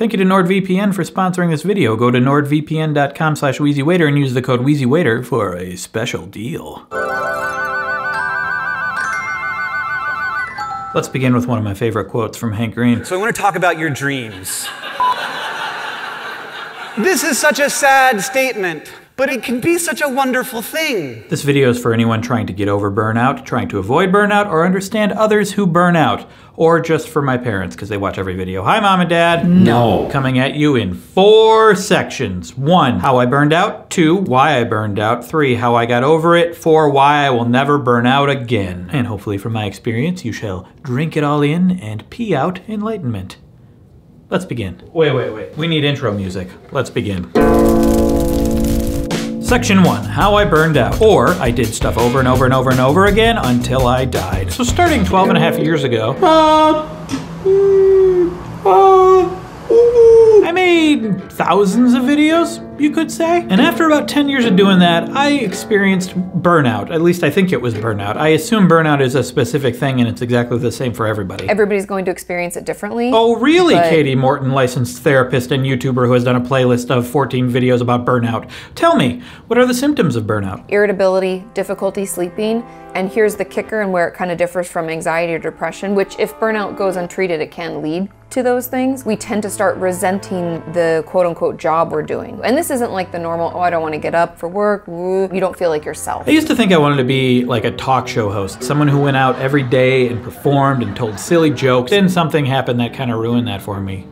Thank you to NordVPN for sponsoring this video. Go to nordvpn.com slash wheezywaiter and use the code wheezywaiter for a special deal. Let's begin with one of my favorite quotes from Hank Green. So I want to talk about your dreams. this is such a sad statement, but it can be such a wonderful thing. This video is for anyone trying to get over burnout, trying to avoid burnout, or understand others who burn out, or just for my parents because they watch every video. Hi, mom and dad. No. Coming at you in four sections. One, how I burned out. Two, why I burned out. Three, how I got over it. Four, why I will never burn out again. And hopefully, from my experience, you shall drink it all in and pee out enlightenment. Let's begin. Wait, wait, wait. We need intro music. Let's begin. Section 1 How I Burned Out. Or, I did stuff over and over and over and over again until I died. So, starting 12 and a half years ago, I made thousands of videos, you could say. And after about 10 years of doing that, I experienced burnout. At least I think it was burnout. I assume burnout is a specific thing and it's exactly the same for everybody. Everybody's going to experience it differently. Oh, really, But- Kati Morton, licensed therapist and YouTuber who has done a playlist of 14 videos about burnout. Tell me, what are the symptoms of burnout? Irritability, difficulty sleeping, and here's the kicker and where it kind of differs from anxiety or depression, which if burnout goes untreated, it can lead to those things. We tend to start resenting the quote unquote job we're doing. And this isn't like the normal, oh, I don't want to get up for work. woo." You don't feel like yourself. I used to think I wanted to be like a talk show host, someone who went out every day and performed and told silly jokes. Then something happened that kind of ruined that for me.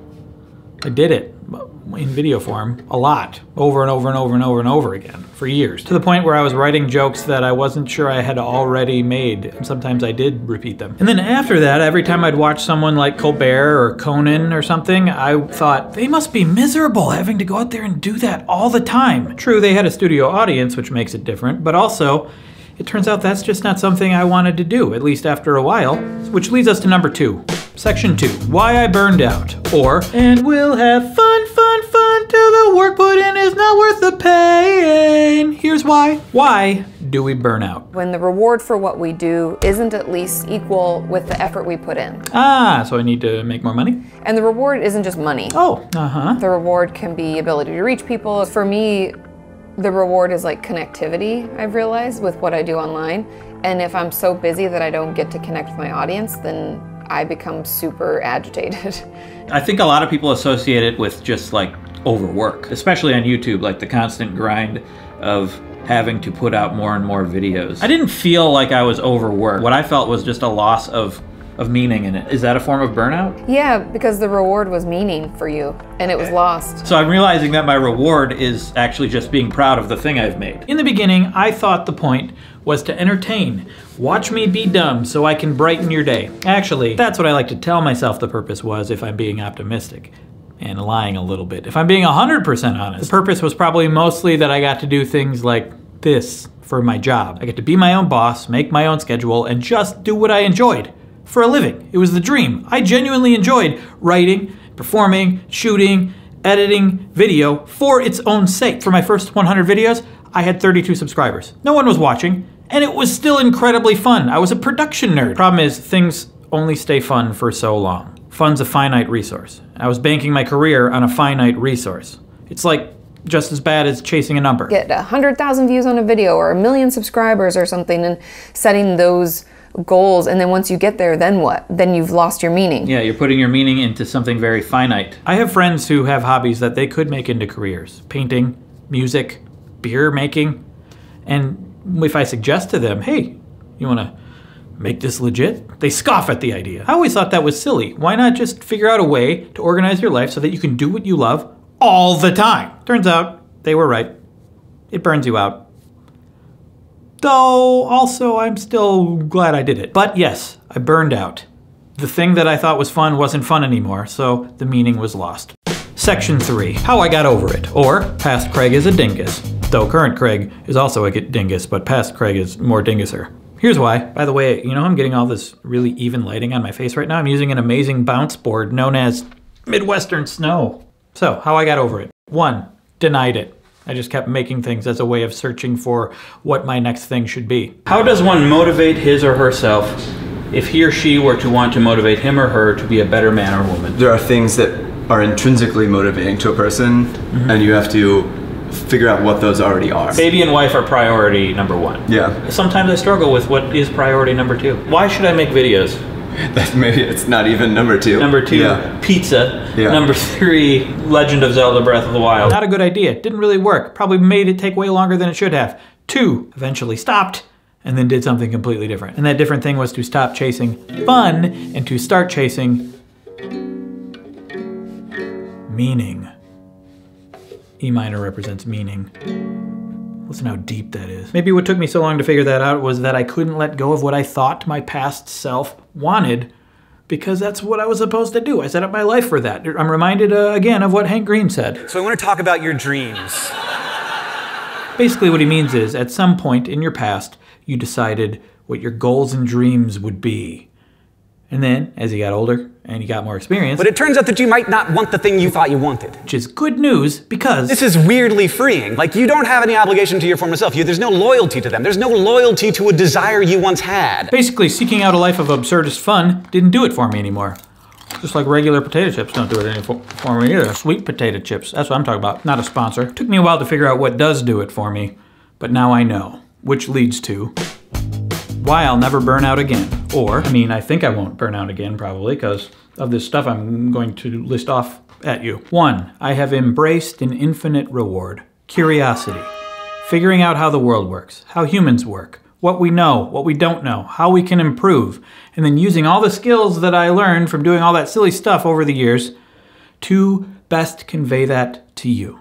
I did it in video form a lot, over and over and over and over and over again for years, to the point where I was writing jokes that I wasn't sure I had already made. And sometimes I did repeat them. And then after that, every time I'd watch someone like Colbert or Conan or something, I thought they must be miserable having to go out there and do that all the time. True, they had a studio audience, which makes it different, but also, it turns out that's just not something I wanted to do, at least after a while. Which leads us to number two. Section two, why I burned out. Or, and we'll have fun, fun, fun till the work put in is not worth the pain. Here's why. Why do we burn out? When the reward for what we do isn't at least equal with the effort we put in. Ah, so I need to make more money? And the reward isn't just money. Oh, uh huh. The reward can be ability to reach people. For me, the reward is like connectivity, I've realized, with what I do online. And if I'm so busy that I don't get to connect with my audience, then I become super agitated. I think a lot of people associate it with just like overwork, especially on YouTube, like the constant grind of having to put out more and more videos. I didn't feel like I was overworked. What I felt was just a loss of of meaning in it. Is that a form of burnout? yeah, because the reward was meaning for you and it was lost. So I'm realizing that my reward is actually just being proud of the thing I've made. In the beginning, I thought the point was to entertain. Watch me be dumb so I can brighten your day. Actually, that's what I like to tell myself the purpose was if I'm being optimistic. And lying a little bit. If I'm being 100% honest, the purpose was probably mostly that I got to do things like this for my job. I get to be my own boss, make my own schedule, and just do what I enjoyed for a living. It was the dream. I genuinely enjoyed writing, performing, shooting, editing video for its own sake. For my first 100 videos, I had 32 subscribers. No one was watching, and it was still incredibly fun. I was a production nerd. Problem is, things only stay fun for so long. Fun's a finite resource. I was banking my career on a finite resource. It's like just as bad as chasing a number. Get 100,000 views on a video or a million subscribers or something and setting those goals. And then once you get there, then what? Then you've lost your meaning. Yeah, you're putting your meaning into something very finite. I have friends who have hobbies that they could make into careers painting, music, beer making. And if I suggest to them, hey, you want to make this legit? They scoff at the idea. I always thought that was silly. Why not just figure out a way to organize your life so that you can do what you love all the time? Turns out they were right. It burns you out. Though, also, I'm still glad I did it. But yes, I burned out. The thing that I thought was fun wasn't fun anymore, so the meaning was lost. Section 3 How I Got Over It, or Past Craig is a Dingus. Though current Craig is also a dingus, but past Craig is more dinguser. Here's why. By the way, you know I'm getting all this really even lighting on my face right now? I'm using an amazing bounce board known as Midwestern Snow. So, how I got over it. One, denied it. I just kept making things as a way of searching for what my next thing should be. How does one motivate his or herself if he or she were to want to motivate him or her to be a better man or woman? There are things that are intrinsically motivating to a person, mm-hmm. and you have to figure out what those already are. Baby and wife are priority number one. Yeah, Sometimes I struggle with what is priority number two. Why should I make videos? that maybe it's not even number two. Number two, Yeah. pizza. Yeah. Number three, Legend of Zelda Breath of the Wild. Not a good idea. Didn't really work. Probably made it take way longer than it should have. Two, eventually stopped and then did something completely different. And that different thing was to stop chasing fun and to start chasing meaning. E minor represents meaning. Listen how deep that is. Maybe what took me so long to figure that out was that I couldn't let go of what I thought my past self wanted because that's what I was supposed to do. I set up my life for that. I'm reminded uh, again of what Hank Green said. So I want to talk about your dreams. Basically, what he means is at some point in your past, you decided what your goals and dreams would be. And then, as you got older and you got more experience, But it turns out that you might not want the thing you thought you wanted. which is good news because This is weirdly freeing. Like, you don't have any obligation to your former self. You, there's no loyalty to them. There's no loyalty to a desire you once had. basically seeking out a life of absurdist fun didn't do it for me anymore. Just like regular potato chips don't do it any for, for me either. Sweet potato chips, that's what I'm talking about, not a sponsor. Took me a while to figure out what does do it for me, but now I know, which leads to why I'll never burn out again. Or, I mean, I think I won't burn out again probably because of this stuff I'm going to list off at you. One, I have embraced an infinite reward curiosity. Figuring out how the world works, how humans work, what we know, what we don't know, how we can improve, and then using all the skills that I learned from doing all that silly stuff over the years to best convey that to you.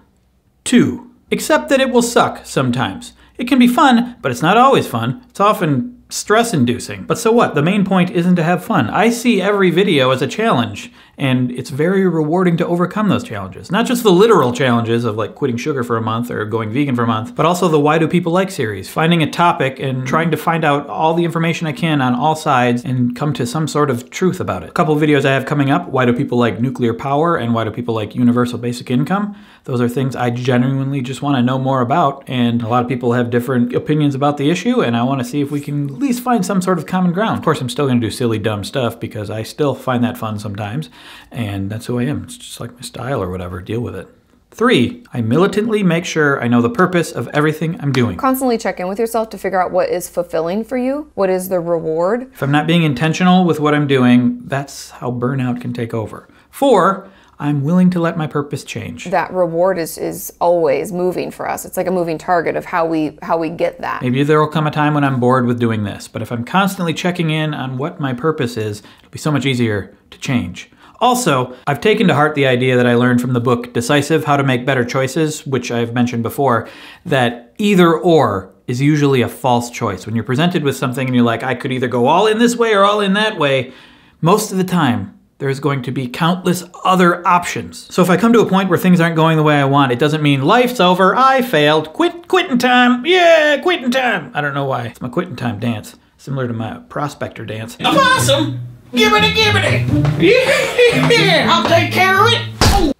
Two, accept that it will suck sometimes. It can be fun, but it's not always fun. It's often stress inducing. But so what? The main point isn't to have fun. I see every video as a challenge, and it's very rewarding to overcome those challenges. Not just the literal challenges of like quitting sugar for a month or going vegan for a month, but also the Why Do People Like series. Finding a topic and trying to find out all the information I can on all sides and come to some sort of truth about it. A couple videos I have coming up Why Do People Like Nuclear Power and Why Do People Like Universal Basic Income? Those are things I genuinely just want to know more about, and a lot of people have different opinions about the issue, and I want to see if we can least find some sort of common ground. Of course, I'm still going to do silly, dumb stuff because I still find that fun sometimes, and that's who I am. It's just like my style or whatever. Deal with it. Three, I militantly make sure I know the purpose of everything I'm doing. Constantly check in with yourself to figure out what is fulfilling for you, what is the reward. If I'm not being intentional with what I'm doing, that's how burnout can take over. Four, I'm willing to let my purpose change. That reward is is always moving for us. It's like a moving target of how we how we get that. Maybe there will come a time when I'm bored with doing this, but if I'm constantly checking in on what my purpose is, it'll be so much easier to change. Also, I've taken to heart the idea that I learned from the book Decisive How to Make Better Choices, which I've mentioned before, that either or is usually a false choice. When you're presented with something and you're like, I could either go all in this way or all in that way, most of the time, there's going to be countless other options. So if I come to a point where things aren't going the way I want, it doesn't mean life's over, I failed, quit, quitting time, yeah, quitting time. I don't know why. It's my quitting time dance, similar to my prospector dance. Awesome! Gibbity gibbity! Yeah, I'll take care of it!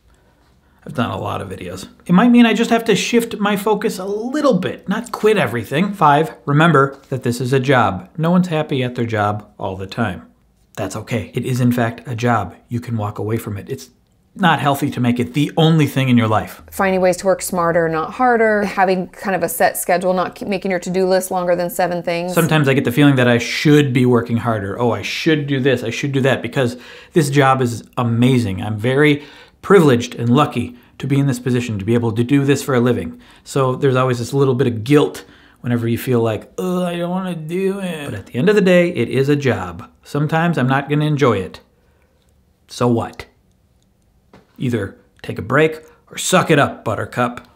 I've done a lot of videos. It might mean I just have to shift my focus a little bit, not quit everything. Five, remember that this is a job. No one's happy at their job all the time. That's okay. It is, in fact, a job. You can walk away from it. It's not healthy to make it the only thing in your life. Finding ways to work smarter, not harder. Having kind of a set schedule, not making your to-do list longer than seven things. Sometimes I get the feeling that I should be working harder. Oh, I should do this, I should do that, because this job is amazing. I'm very privileged and lucky to be in this position, to be able to do this for a living. So there's always this little bit of guilt whenever you feel like, oh, I don't want to do it. But at the end of the day, it is a job. Sometimes I'm not going to enjoy it. So what? Either take a break or suck it up, Buttercup.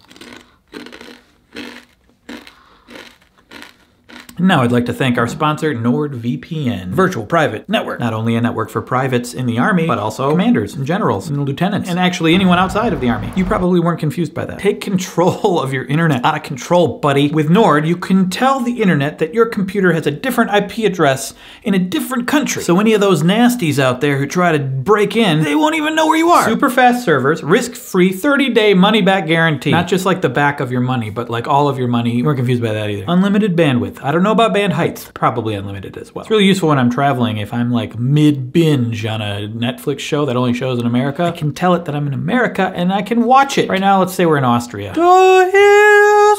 Now I'd like to thank our sponsor, NordVPN, virtual private network. Not only a network for privates in the army, but also commanders and generals and lieutenants, and actually anyone outside of the army. You probably weren't confused by that. Take control of your internet. Out of control, buddy. With Nord, you can tell the internet that your computer has a different IP address in a different country. So any of those nasties out there who try to break in, they won't even know where you are. Super fast servers, risk-free, 30-day money-back guarantee. Not just like the back of your money, but like all of your money. You weren't confused by that either. Unlimited bandwidth. I don't know about band heights? Probably unlimited as well. It's really useful when I'm traveling. If I'm like mid binge on a Netflix show that only shows in America, I can tell it that I'm in America and I can watch it. Right now, let's say we're in Austria. The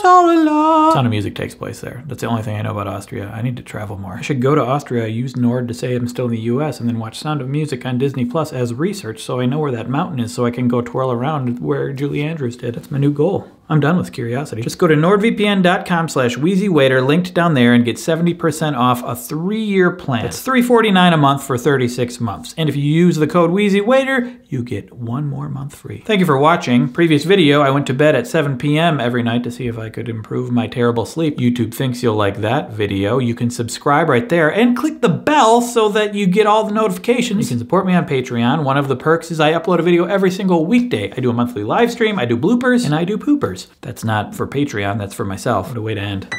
alive. Sound of Music takes place there. That's the only thing I know about Austria. I need to travel more. I should go to Austria, use Nord to say I'm still in the US, and then watch Sound of Music on Disney Plus as research so I know where that mountain is so I can go twirl around where Julie Andrews did. That's my new goal. I'm done with curiosity. Just go to nordvpn.com slash wheezywaiter, linked down there, and get 70% off a three-year plan. It's 349 a month for 36 months. And if you use the code wheezywaiter, you get one more month free. Thank you for watching. Previous video, I went to bed at 7 p.m. every night to see if I could improve my terrible sleep. YouTube thinks you'll like that video. You can subscribe right there and click the bell so that you get all the notifications. You can support me on Patreon. One of the perks is I upload a video every single weekday. I do a monthly live stream, I do bloopers, and I do poopers. That's not for Patreon, that's for myself. What a way to end.